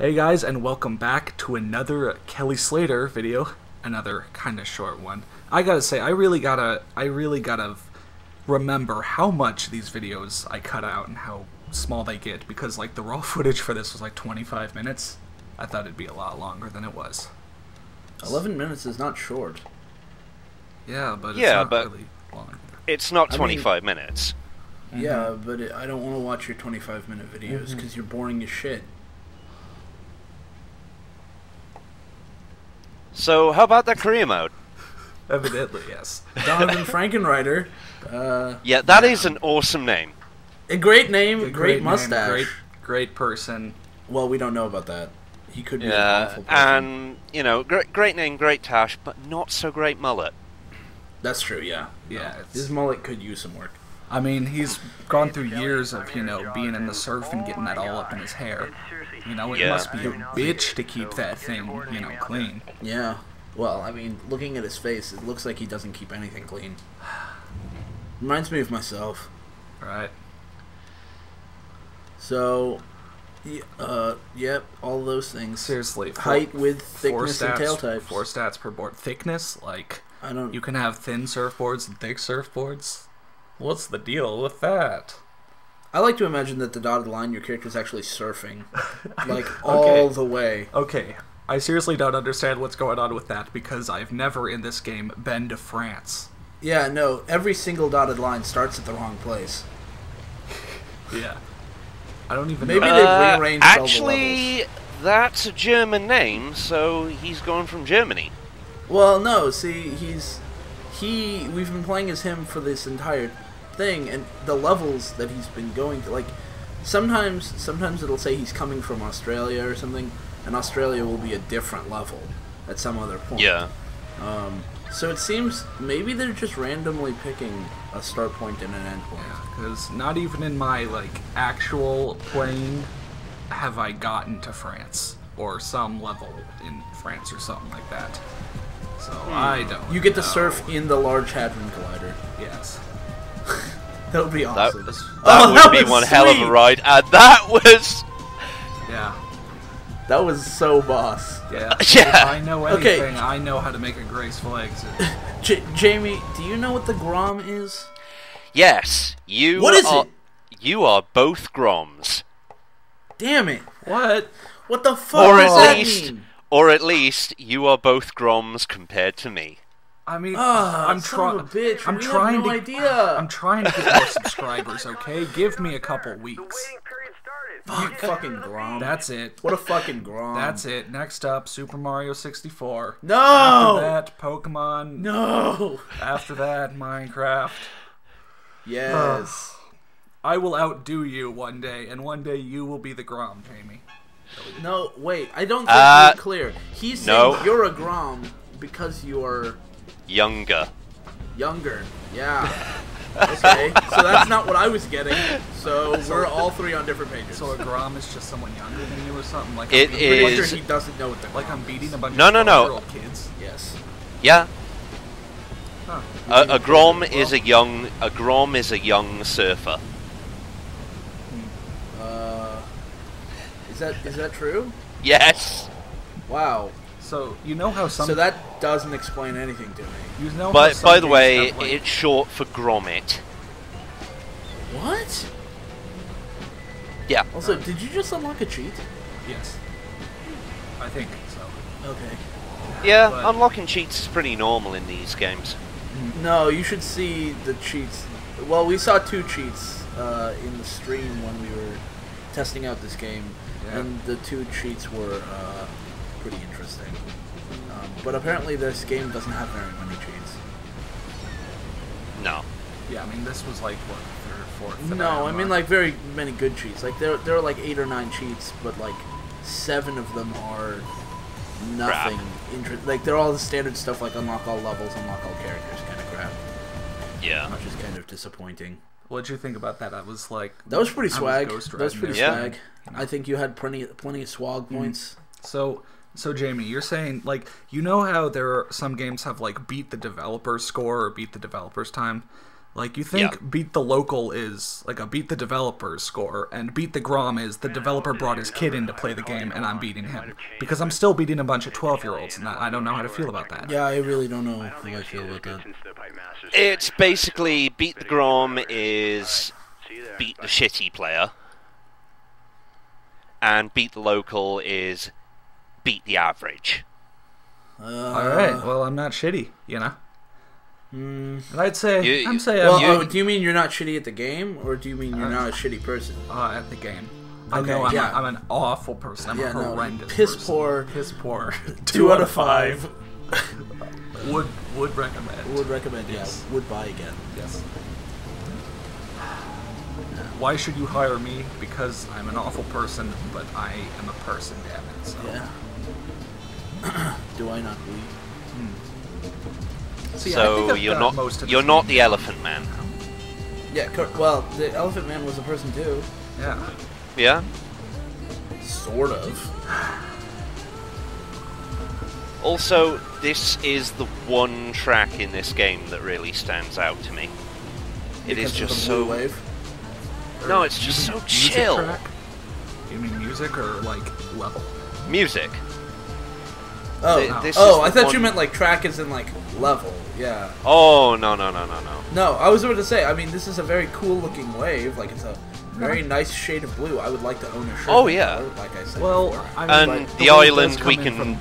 Hey guys, and welcome back to another Kelly Slater video. Another kind of short one. I gotta say, I really gotta, I really gotta remember how much these videos I cut out and how small they get because like the raw footage for this was like 25 minutes. I thought it'd be a lot longer than it was. 11 minutes is not short. Yeah, but it's Yeah, not but- really long. It's not I mean- 25 minutes. Yeah, but it, I don't want to watch your 25 minute videos Mm-hmm. because you're boring as shit. So, how about that career mode? Evidently, yes. Donavon Frankenreiter, uh, Yeah, that is an awesome name. a great name, A great, name, mustache. great, great person. Well, we don't know about that. He could be an Yeah, awful person. and you know, great, great name, great tash, but not so great mullet. That's true, yeah. Yeah, it's- His mullet could use some work. I mean, he's gone through years of, you know, being in the surf and getting that all up in his hair. You know, it Yeah. must be a bitch to keep that thing, you know, clean. Yeah. Well, I mean, looking at his face, it looks like he doesn't keep anything clean. Reminds me of myself. Right? So, y- uh, yep, all those things. Seriously. four- Height, width, four thickness, and tail types. Four stats per board. Thickness, like, I don't. you can have thin surfboards and thick surfboards. What's the deal with that? I like to imagine that the dotted line, your character is actually surfing, like all the way. Okay, I seriously don't understand what's going on with that because I've never in this game been to France. Yeah, no, every single dotted line starts at the wrong place. Yeah. I don't even Maybe know. they've Uh, rearranged all the actually, that's a German name, so he's going from Germany. Well, no, see, he's he. We've been playing as him for this entire thing, and the levels that he's been going to, like, sometimes, sometimes it'll say he's coming from Australia or something, and Australia will be a different level at some other point. Yeah. Um. So it seems maybe they're just randomly picking a start point and an end point. Because not even in my like actual playing have I gotten to France or some level in France or something like that. So I don't. Hmm. You get to surf in the Large Hadron Collider. Yes. That would be That, awesome. that Oh, would that be was one hell of a ride, and that was. Yeah. That was so boss. Yeah. Yeah. If I know Okay. I know how to make a graceful exit. J- Jamie, do you know what the Grom is? Yes, you What is are. it? You are both Groms. Damn it! what? What the fuck Or at that least. mean? Or at least, you are both Groms compared to me. I mean, Ah, I'm son trying. of a bitch. I'm we have trying no to. idea. I'm trying to get more subscribers. Okay, give me a couple weeks. Fuck, fucking Grom. That's it. what a fucking Grom. That's it. Next up, Super Mario 64. No. After that, Pokemon. No. After that, Minecraft. Yes. I will outdo you one day, and one day you will be the Grom, Jamie. no. Wait. I don't think Uh, you're clear. He's no. saying you're a Grom because you're Younger. younger. Yeah. Okay. so that's not what I was getting. So we're all three on different pages. So a Grom is just someone younger than you or something? Like It I'm I'm beating- pretty is- sure he doesn't know what the Like I'm beating a bunch No, of no, no. 12-year-old kids. Yes. Yeah. Huh. A, a Grom is a young. A Grom is a young surfer. Uh, is that is that true? Yes. Wow. So you know how some So that doesn't explain anything to me. you know But by the way, like- it's short for Gromit. What? Yeah. Also, did you just unlock a cheat? yes, I think so. Okay. Yeah, But- unlocking cheats is pretty normal in these games. No, you should see the cheats. Well, we saw two cheats uh, in the stream when we were testing out this game, Yeah. and the two cheats were uh, pretty interesting. Um, but apparently, this game doesn't have very many cheats. No. Yeah, I mean this was like what third, fourth. No, I mean unlocked. like very many good cheats. Like there, there are like eight or nine cheats, but like seven of them are nothing. Inter- like they're all the standard stuff, like unlock all levels, unlock all characters, kind of crap, Yeah. which is kind of disappointing. What'd you think about that? That was like, That was pretty swag. ghost that was pretty there. Yeah. swag. I think you had plenty, plenty of swag points. So, so Jamie, you're saying like you know how there are some games have like beat the developer's score or beat the developer's time. Like you think Yeah. beat the local is like a beat the developer's score, and beat the Grom is the developer brought his kid in to play the game, and I'm beating him because I'm still beating a bunch of twelve year olds, and I I don't know how to feel about that. Yeah, I really don't know how I feel about that. It's basically beat the Grom is beat the shitty player, and beat the local is beat the average. Uh, All right, well I'm not shitty, you know. And I'd say You- I'm saying Well, I'm oh, do you mean you're not shitty at the game, or do you mean you're not a shitty person? uh, at the game. I Okay, know I'm, yeah. a, I'm an awful person. I'm Yeah, a no, horrendous piss person. poor. Piss poor. Two out of five. Would would recommend. Would recommend. Yeah, Yes. would buy again. Yes. Why should you hire me? Because I'm an awful person, but I am a person, damn it. So. Yeah. do I not bleed? Hmm. See, I think So you're not most you're not the. Elephant Man. Yeah. cor- Well, the Elephant Man was a person too. Yeah. Yeah. Sort of. Also, this is the one track in this game that really stands out to me. It is Because of just so wave. No, it's just so chill. track? You mean music or like level? music. Oh, Th- this oh, is I the thought you meant like track is in like level. Yeah. Oh no no no no no. No, I was about to say. I mean, this is a very cool looking wave. Like it's a very nice shade of blue. I would like to own a shirt. Oh, yeah. color, Like I said Well. I mean, And like, the wave island we can from-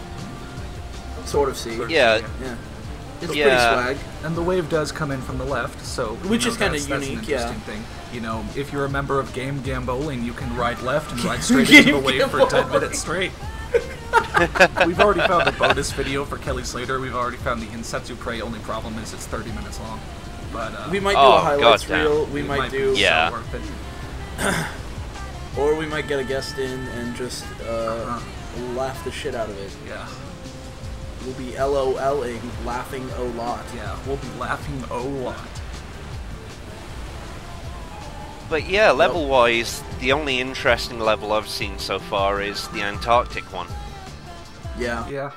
sort of see. yeah. Yeah. It's Yeah. pretty swag. and the wave does come in from the left, so Which know, is kinda that's- that's an unique, yeah. interesting thing. You know, if you're a member of Game Gamboling, you can ride left and ride straight into the Game wave for ten Gamboling. minutes straight. We've already found the bonus video for Kelly Slater. We've already found the Insetsu Prey. Only problem is it's 30 minutes long. But uh, We might do Oh, a highlights goddamn. reel. We it might be do, Yeah. or we might get a guest in and just uh, Uh-huh. laugh the shit out of it. Yeah, We'll be LOLing, laughing a lot. yeah, we'll be laughing a lot. But yeah, level wise, the only interesting level I've seen so far is the Antarctic one. Yeah. Yeah.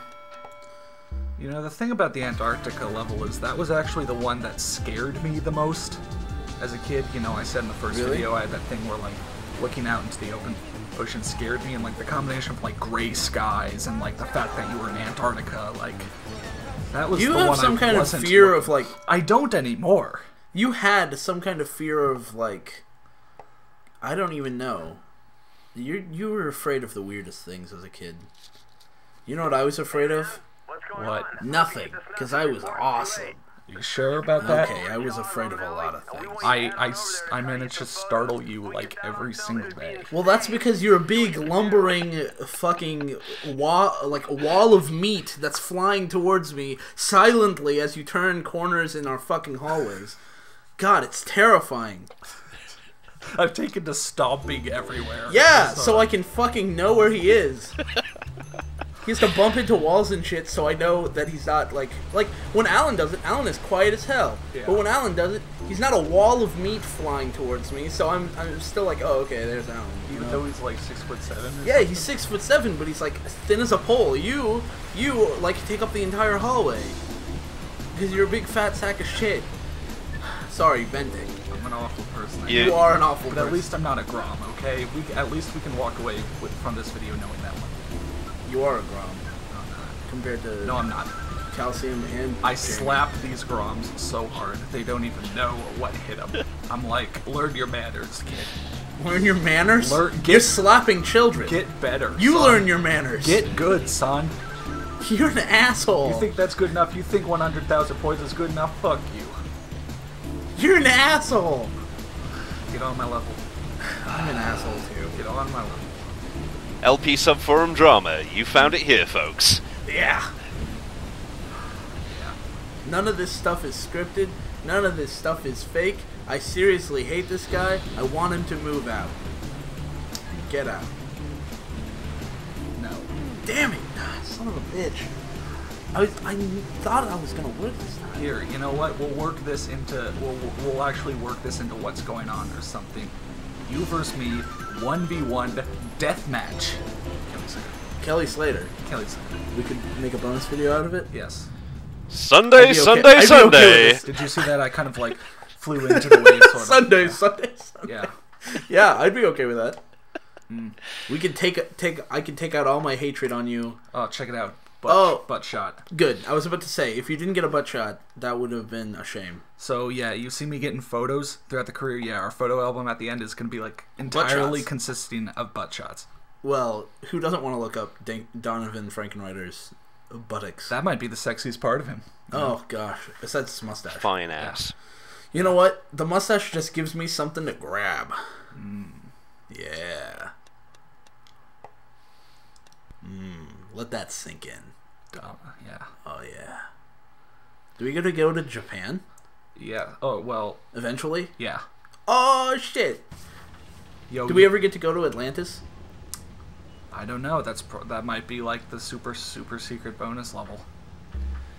You know, the thing about the Antarctica level is that was actually the one that scared me the most as a kid. You know, I said in the first Really? video I had that thing where, like, looking out into the open ocean scared me, and, like, the combination of, like, gray skies and, like, the fact that you were in Antarctica, like, that was You the have some I kind of fear looking- of like I don't anymore. you had some kind of fear of like I don't even know. You you were afraid of the weirdest things as a kid. You know what I was afraid of? What? Nothing, because I was awesome. You sure about that? Okay, I was afraid of a lot of things. I, I, I managed to startle you, like, every single day. Well, that's because you're a big lumbering fucking wall, like a wall of meat that's flying towards me silently as you turn corners in our fucking hallways. God, it's terrifying. I've taken to stomping everywhere. Yeah, so I can fucking know where he is. he has to bump into walls and shit, so I know that he's not like like when Alan does it. Alan is quiet as hell, Yeah. but when Alan does it, he's not a wall of meat flying towards me. So I'm I'm still like, oh okay, there's Alan. Even know? though he's like six foot seven. Yeah, he's six foot seven, but he's like thin as a pole. You, you like take up the entire hallway because you're a big fat sack of shit. Sorry, venting. I'm an awful person. You- You are an awful But person. at least I'm not a Grom, okay? We at least we can walk away with, from this video knowing that one. you are a Grom No, I'm not. compared to No, I'm not. calcium and. I Jamie. slap these Groms so hard they don't even know what hit them. I'm like, learn your manners, kid. Learn your manners. Learn- You're get- slapping children. Get better. you son. learn your manners. Get good, son. You're an asshole. You think that's good enough? You think 100,000 points is good enough? Fuck you. You're an asshole. Get on my level. I'm an asshole too. Get on my level. LP Subforum Drama, you found it here, folks. Yeah. None of this stuff is scripted. None of this stuff is fake. I seriously hate this guy. I want him to move out. Get out. No. Damn it. Ah, son of a bitch. I was I thought I was gonna work this time. Here, you know what? We'll work this into. We'll, we'll- we'll actually work this into what's going on or something. You versus me, 1v1 death match. Kelly Slater. Kelly Slater. Kelly Slater. We could make a bonus video out of it. Yes. Sunday, okay- Sunday, I'd okay Sunday. Did you see that? I kind of like flew into the wave. Sort of. Sunday, Yeah. Sunday, Sunday. Yeah. Yeah, I'd be okay with that. Hmm. We could take take. I can take out all my hatred on you. Oh, check it out. Butt, Oh. butt shot. Good. I was about to say, if you didn't get a butt shot, that would have been a shame. So yeah, you see me getting photos throughout the career. Yeah, our photo album at the end is gonna be like entirely consisting of butt shots. Well, who doesn't want to look up Dan- Donavon Frankenreiter's buttocks? That might be the sexiest part of him. oh gosh, besides his mustache. Fine ass. You know what? The mustache just gives me something to grab. Hmm. Yeah. Mm, let that sink in. Yeah. Oh yeah. Do we get to go to Japan Yeah. Oh well. eventually? Yeah. Oh shit! Yo, Do we ever get to go to Atlantis? I don't know. That's pro- that might be like the super super secret bonus level.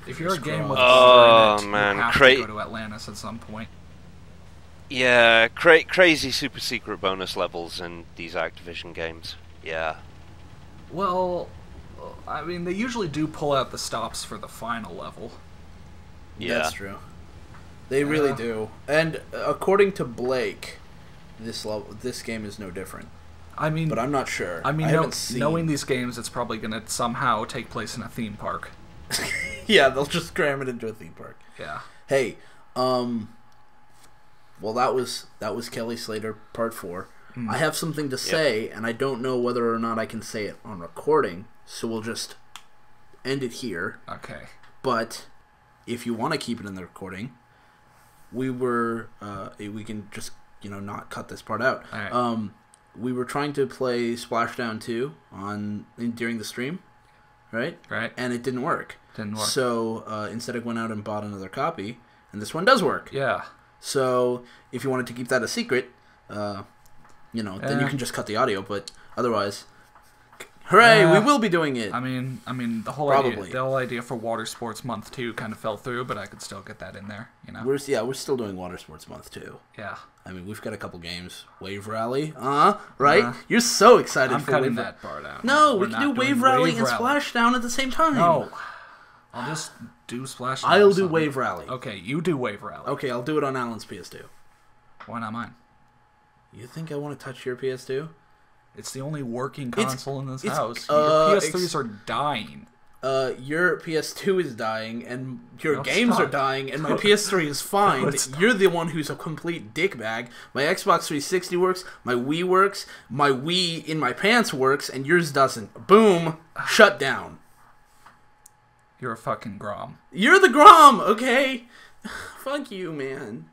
If you're a Fingers game with crossed. horror Oh, in it, man, you have cra- to go to Atlantis at some point. Yeah, cra- crazy super secret bonus levels in these Activision games. Yeah. Well, I mean, they usually do pull out the stops for the final level. Yeah. That's true. They really Yeah. do. And according to Blake, this level, this game is no different. I mean, But I'm not sure. I mean, I know- seen. knowing these games, it's probably gonna somehow take place in a theme park. yeah, they'll just cram it into a theme park. Yeah. Hey, um, well, that was that was Kelly Slater part four. Hmm. I have something to say, and I don't know whether or not I can say it on recording, so we'll just end it here. Okay. But if you want to keep it in the recording, we were uh, we can just you know not cut this part out. Um, we were trying to play Splashdown two on in, during the stream, right? Right. And it didn't work. Didn't work. So uh, instead, I went out and bought another copy, and this one does work. yeah. So if you wanted to keep that a secret, uh, you know, then you can just cut the audio. But otherwise, hooray, Yeah. we will be doing it. I mean, I mean, the whole Probably. idea, the whole idea for Water Sports Month too kind of fell through, but I could still get that in there. You know. We're yeah, we're still doing Water Sports Month too. yeah. I mean, we've got a couple games. Wave Rally, uh, right? Uh, You're so excited I'm for cutting Wave that part out. No, We're we can do Wave Rally and Rally. Splashdown at the same time. No. I'll just do Splash. I'll do. Wave Rally. Okay, you do Wave Rally. Okay, I'll do it on Alan's PS2. Why not mine? You think I want to touch your PS2? It's the only working console in this house. uh, Your PS3s ex- are dying. Uh, your PS2 is dying, and your No, games stop. are dying, and my PS3 is fine. not. You're the one who's a complete dickbag. My Xbox 360 works, my Wii works, my Wii in my pants works, and yours doesn't. Boom, shut down. You're a fucking Grom. You're the Grom, okay? Fuck you, man.